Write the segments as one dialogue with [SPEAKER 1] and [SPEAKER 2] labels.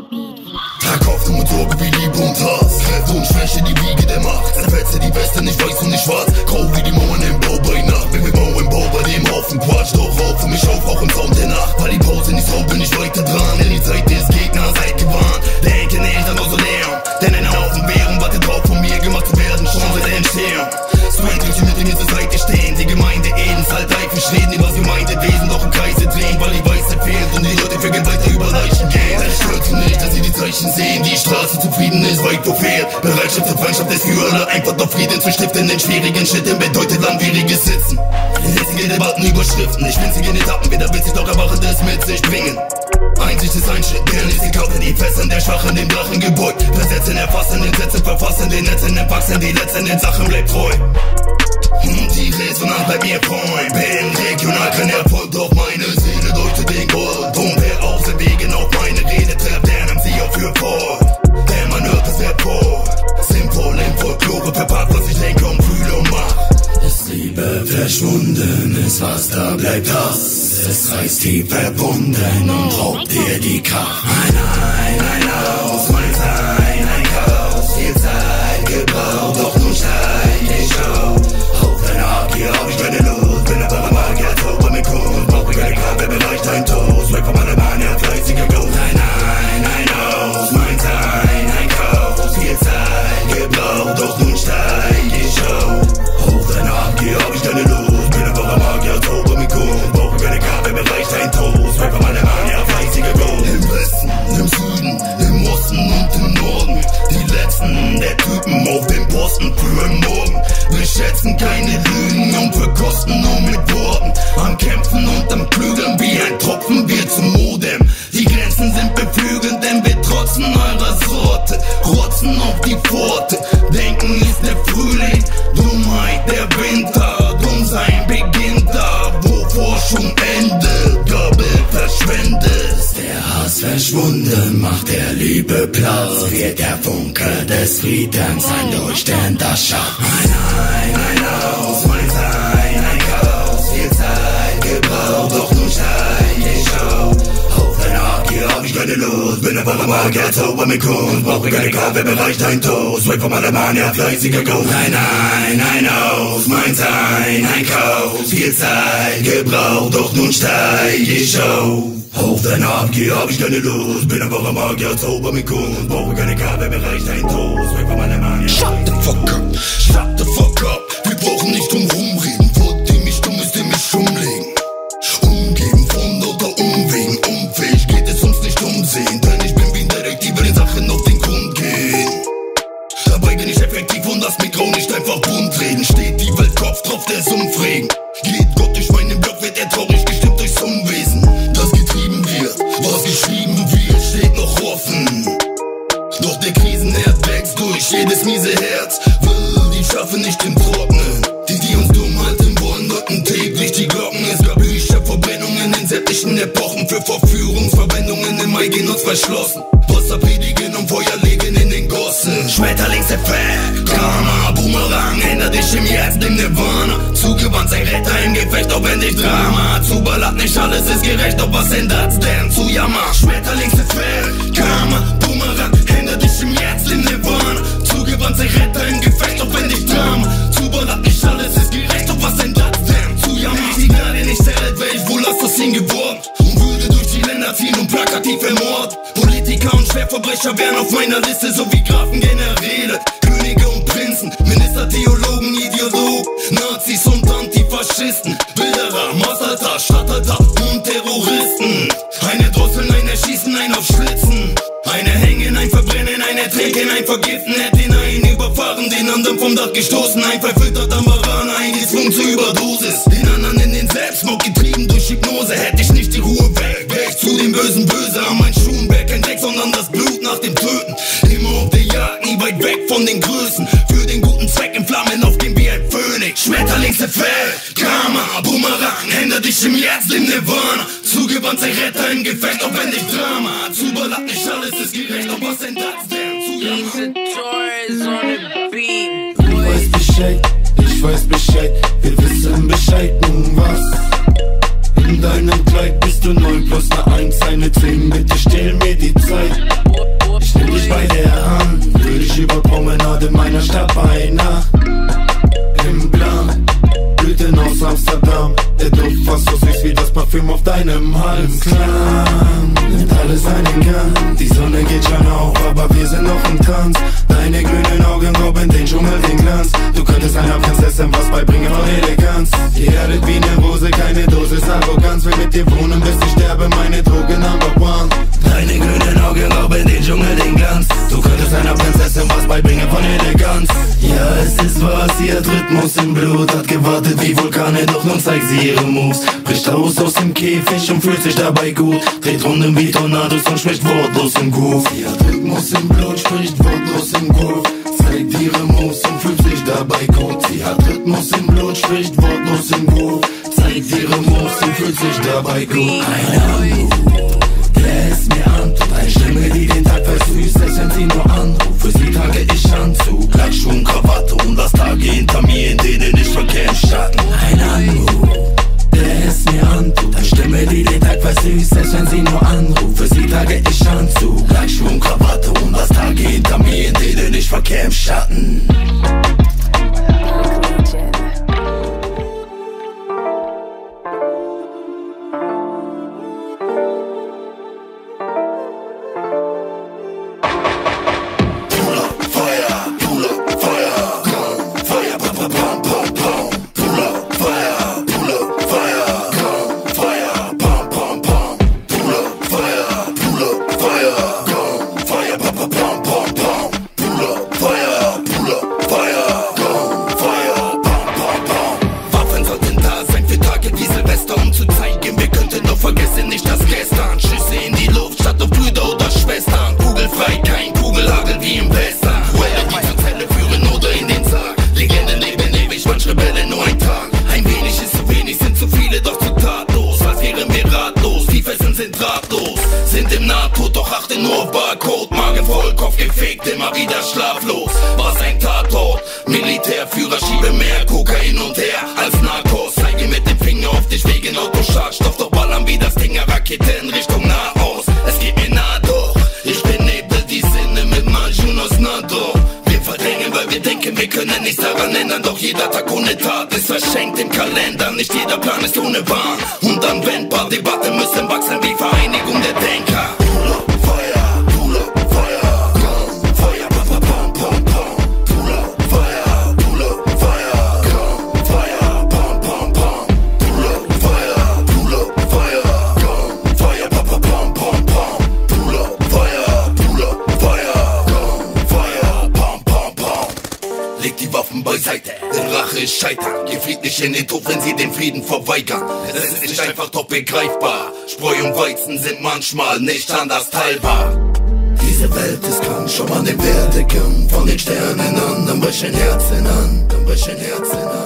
[SPEAKER 1] Tag auf und Sorge wie Liebe und Hass. Kräfte und Schwäche, die Wiege der Macht. Zerfetze die Weste, nicht weiß und nicht schwarz. Grau wie die Mauern im Bau bei Nacht. Bin wir Bau im Bau bei dem Haufen Quatsch. Doch auf für mich auf, auch im Sound der Nacht. Weil die Pause nicht so bin ich weiter dran. Frieden zu stiften. In schwierigen Schritten bedeutet langwieriges Sitzen. Lässige Debatten, Überschriften. Sie in Etappen, wieder sich doch erwachen, das mit sich bringen. Einsicht ist ein Schritt, der ließ die Kaute, die Fesseln der Schwachen, dem Drachen gebeugt. Versetzen, erfassen, den Sätzen verfassen, den Netzen entwachsen, die letzten den Sachen bleibt treu. Und die Resonanz bei mir Freund. Was da bleibt Hass. Es reißt tief verbunden und raubt dir die Kraft. Ein ein, ein aus, Frühling, Dummheit der Winter. Dumm sein beginnt da, wo Forschung endet. Gabel verschwendest. Der Hass verschwunden, macht der Liebe Platz. Wird der Funke des Friedens ein leuchtender Schach. Ein ein, ein aus, mein Sein, keine Lust. Bin aber am Magier, zauber mit Kunst. Brauch ich keine Kaffee, bereich dein Toast. Weg von meiner Mann, ja, fleißiger Ghost. Ein ein, ein aus, mein Sein, ein Chaos. Viel Zeit gebraucht, doch nun steig ich auf. Auf deine Art, hier hab ich keine Lust. Bin aber am Magier, zauber mit Kunst. Brauch ich keine Kaffee, bereich dein Toast. Weg von meiner Mann, ja, Shut the fuck up, shut the fuck up. Wir brauchen nicht drum rumreden. Der Sumpfregen. Geht Gott durch meinen Block, wird er traurig gestimmt durchs Unwesen. Das getrieben wird, was geschrieben wird, steht noch offen. Doch der Krisenherd wächst durch jedes miese Herz. Will die schaffen nicht im Trocknen. Die, die uns dumm halten wollen, läuten täglich die Glocken. Es gab Bücher, Verbrennungen in sämtlichen Epochen. Für Verführungsverwendungen im Mai gehen uns verschlossen. Gossen. Schmetterlingseffekt, Karma, Boomerang, änder dich im Jetzt im Nirvana. Zugewandt, sei Retter im Gefecht, auch wenn dich Drama zuballert. Nicht alles ist gerecht, doch was ändert's denn zu Jammer? Schmetterlingseffekt, Karma, Boomerang, änder dich im Jetzt im Nirvana. Zugewandt, sei Retter im Gefecht, auch wenn dich Drama zuballert. Nicht alles ist gerecht, doch was ändert denn zu Jammer? Die Gnade nicht zählt, wär ich wohl Assassin geworden. Und Schwerverbrecher wären auf meiner Liste, so wie Grafen, Generäle, Könige und Prinzen, Minister, Theologen, Ideologen, Nazis und Antifaschisten, Wilderer, Massalter, Statthalter und Terroristen. Eine drosseln, ein Erschießen, ein auf Schlitzen. Eine hängen, ein verbrennen, ein ertränken, ein vergiften, hätte den einen überfahren, den anderen vom Dach gestoßen, ein verfüttert am Varan, ein gezwungen zur Überdosis, den anderen in den Selbstmord getrieben Phönix, Schmetterlingseffekt, Karma, Boomerang, änder dich im Jetzt im Nirvana, zugewandt sei Retter im Gefecht, auch wenn dich Drama, zuballert nicht alles ist gerecht, doch was denn das denn? Zu
[SPEAKER 2] Easy Torres on the beat.
[SPEAKER 3] Du weißt Dir wohnen, bis ich sterbe, meine Droge number one. Deine grünen Augen rauben den Dschungel den Glanz. Du könntest einer Prinzessin was beibringen von Eleganz. Ja, es ist wahr, sie hat Rhythmus im Blut, hat gewartet wie Vulkane, doch nun zeigt sie ihre Moves. Bricht raus aus dem Käfig und fühlt sich dabei gut. Dreht Runden wie Tornados und spricht wortlos im Groove. Sie hat Rhythmus im Blut, spricht wortlos im Groove. Zeigt ihre Moves und fühlt sich dabei gut. Sie hat Rhythmus im Blut, spricht wortlos im Groove. Zeigt ihre Moves und fühlt sich dabei gut. Ein Anruf, der es mir antut. Eine Stimme, die den Tag versüßt, selbst wenn sie nur anruft. Für sie trage ich Anzug, Lackschuh und Krawatte und das Tage hinter mir, in denen ich verkehr im Schatten. Ein Anruf der es mir antut. Eine Stimme, die den Tag versüßt, selbst wenn sie nur anruft.
[SPEAKER 1] Sind drahtlos. Sind im Nahtod, doch achte nur auf Barcode. Magen voll, Kopf gefickt, immer wieder schlaflos. Was ein Tatort. Militärführer schiebe mehr Kokain und her als Narcos. Zeige mit dem Finger auf dich wegen Autoschadstoff. Doch ballern wie das Ding, Rakete in Richtung Nahost. Es geht mir nah doch. Ich benebel die Sinne mit Majun aus Nador. Wir verdrängen, weil wir denken, wir können nichts daran ändern. Doch jeder Tag ohne Tat ist verschenkt im Kalender. Nicht jeder Plan ist ohne Bahn. Unanwendbar, Debatten müssen wachsen wie Vereinigung der Denker. Die Waffen beiseite, denn Rache ist Scheitern. Geh friedlich in den Tod, wenn sie den Frieden verweigern. Es ist nicht einfach doch begreifbar. Spreu und Weizen sind manchmal nicht anders teilbar. Diese Welt ist krank, schau mal den Werdegang von den Sternen an, dann brechen Herzen an, dann brechen Herzen an.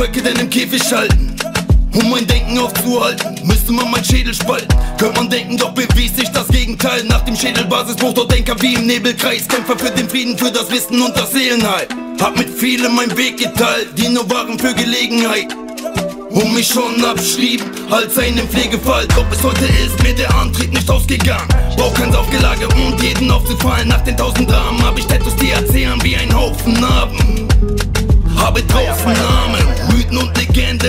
[SPEAKER 1] Volk denn im Käfig halten? Um mein Denken aufzuhalten, müsste man mein Schädel spalten. Könnte man denken, doch bewies sich das Gegenteil. Nach dem Schädelbasisbruch, doch Denker wie im Nebelkreis. Kämpfer für den Frieden, für das Wissen und das Seelenheil. Hab mit vielen mein Weg geteilt, die nur waren für Gelegenheit. Und mich schon abschrieben als einen Pflegefall. Doch bis heute ist mir der Antrieb nicht ausgegangen. Brauch kein Saufgelage, um jeden aufzufallen. Nach den tausend Dramen hab ich Tattoos, die erzählen wie ein Haufen Narben.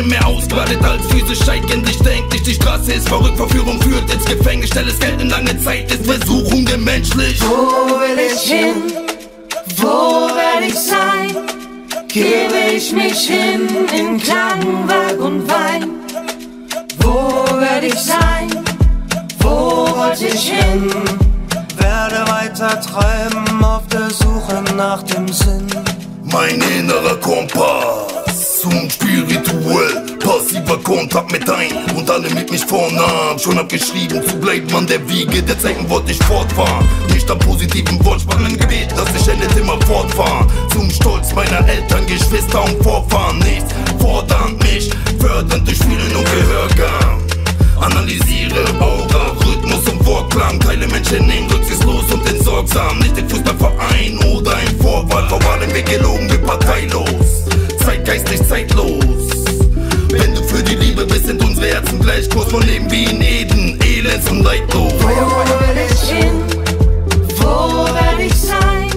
[SPEAKER 1] Legende Mehr ausgebadet als physisch eigen Ich denk nicht, die Straße ist verrückt Verführung führt ins Gefängnis Schnelles Geld in lange Zeit ist Versuchung menschlich
[SPEAKER 4] Wo will ich hin? Wo werde ich sein? Gebe ich mich hin in Klang, Werk und Wein? Wo werde ich sein? Wo wollte ich hin?
[SPEAKER 5] Werde weiter träumen auf der Suche nach dem Sinn.
[SPEAKER 1] Mein innerer Kompass und spirituell passiver Kontakt mit ein und alle mit mich vornahm. Schon abgeschrieben zu bleiben an der Wiege der Zeiten wollte ich fortfahren. Nicht am positiven Wortspannenden Gebet, dass ich endet immer fortfahren. Zum Stolz meiner Eltern, Geschwister und Vorfahren. Nichts fordern mich, fördernd durch Spielen und Gehörgang. Analysiere Aura, Rhythmus und Wortklang. Teile Menschen nehmen rücksichtslos und entsorgsam. Nicht den Fußballverein oder ein Vorwahl. Vor allem wir gelogen, wir parteilos. Und leidlos.
[SPEAKER 4] Wo will ich hin? Wo werde ich sein?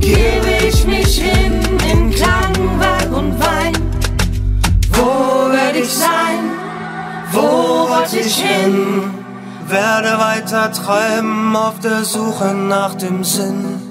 [SPEAKER 4] Gebe ich mich hin in Klang, Werk und Wein? Wo werde ich sein? Wo wollte ich hin?
[SPEAKER 5] Werde weiter träumen auf der Suche nach dem Sinn.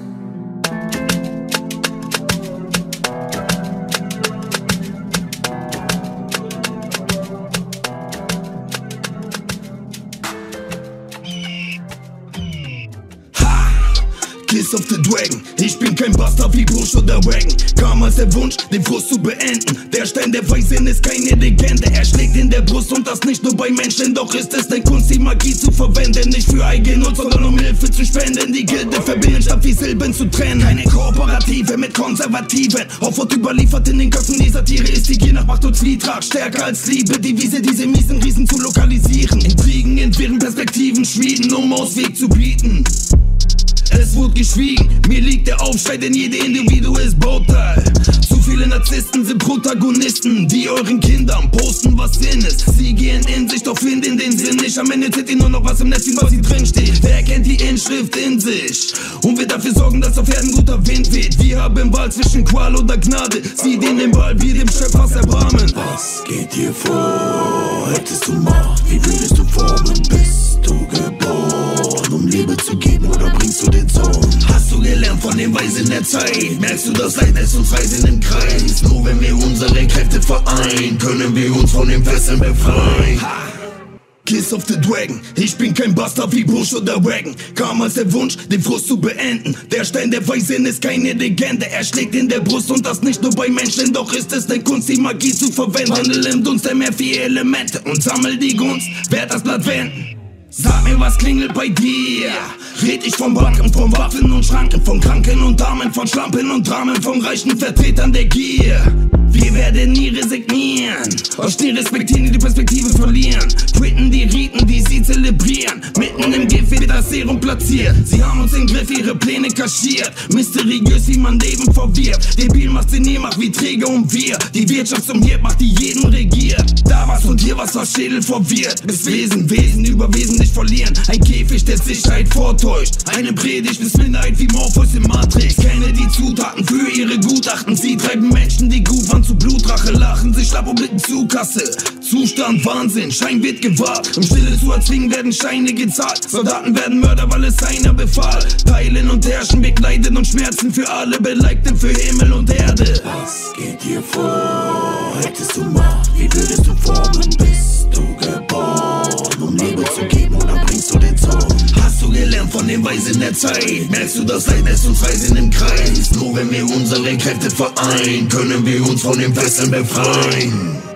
[SPEAKER 1] Of the Dragon. Ich bin kein Bastard wie Bush oder Wagon. Kam als der Wunsch, den Frust zu beenden. Der Stein der Weisinn ist keine Legende. Er schlägt in der Brust und das nicht nur bei Menschen. Doch ist es dein Kunst, die Magie zu verwenden. Nicht für Eigennutz, sondern um Hilfe zu spenden. Die Gilde verbinden, statt wie Silben zu trennen. Keine Kooperative mit Konservativen. Aufwort überliefert in den Köpfen dieser Tiere ist die Gier nach Macht und Zwietracht. Stärker als Liebe, die Wiese, diese miesen Riesen zu lokalisieren. Intrigen, entwirren Perspektiven, schmieden, um Ausweg zu bieten. Es wurde geschwiegen, mir liegt der Aufschrei, denn jede Individuum ist Bauteil. Zu viele Narzissten sind Protagonisten, die euren Kindern posten, was Sinn ist. Sie gehen in sich, doch finden den Sinn nicht. Am Ende zählt ihr nur noch was im Netz, was sie drin steht. Wer kennt die Inschrift in sich? Und wird dafür sorgen, dass auf Erden guter Wind weht. Wir haben Wahl zwischen Qual oder Gnade. Sieh den im Ball, wir dem Schöpfers Erbarmen.
[SPEAKER 3] Was geht dir vor? Hättest du Macht, wie würdest du formen? Liebe zu geben oder bringst du den Sohn?
[SPEAKER 1] Hast du gelernt von den Weisen der Zeit? Merkst du, das Leid lässt uns reisen im Kreis? Nur wenn wir unsere Kräfte vereinen, können wir uns von den Fesseln befreien. Kiss of the Dragon, ich bin kein Bastard wie Bush oder Wagon. Kam als der Wunsch, den Frust zu beenden. Der Stein der Weisen ist keine Legende. Er schlägt in der Brust und das nicht nur bei Menschen. Doch ist es deine Kunst, die Magie zu verwenden. Wandel im Dunst der mehr vier Elemente und sammel die Gunst. Werd das Blatt wenden. Sag mir, was klingelt bei dir? Red ich von Banken, von Waffen und Schranken, von Kranken und Damen, von Schlampen und Dramen, von reichen Vertretern der Gier. Wir werden nie resignieren, euch nie respektieren, die die Perspektive verlieren. Quitten die Riten, die sie zelebrieren. Mitten im Gift wird das Serum platziert. Sie haben uns im Griff, ihre Pläne kaschiert. Mysteriös, wie man Leben verwirrt. Debil macht sie nie, macht wie träge und wir. Die Wirtschaft zum Hirt macht, die jeden regiert. Da was und hier was, was Schädel verwirrt. Bis Wesen, Wesen über Wesen nicht verlieren. Ein Käfig, der Sicherheit vortäuscht. Eine Predigt bis Minderheit wie Morpheus im Matrix. Für ihre Gutachten. Sie treiben Menschen, die gut waren, zu Blutrache. Lachen sich schlapp und blicken zu Kasse. Zustand Wahnsinn, Schein wird gewahrt. Um Stille zu erzwingen werden Scheine gezahlt. Soldaten werden Mörder, weil es einer befahl. Teilen und herrschen, begleiten und Schmerzen für alle. Beleigten für Himmel und Erde.
[SPEAKER 3] Was geht dir vor? Hättest du Macht, wie würdest du formen?
[SPEAKER 1] Von den Weisen der Zeit? Merkst du, das Leid lässt uns reisen im Kreis? Nur wenn wir unsere Kräfte vereinen, können wir uns von den Fesseln befreien.